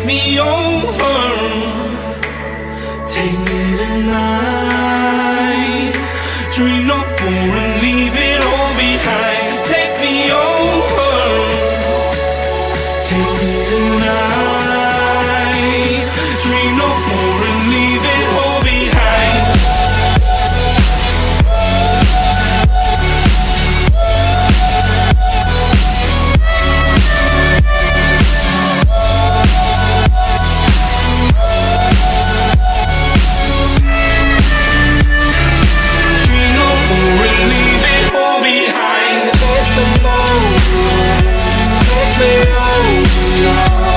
Take me over. Take me tonight. Dream no more and leave it all behind. Take me over. Take me tonight. love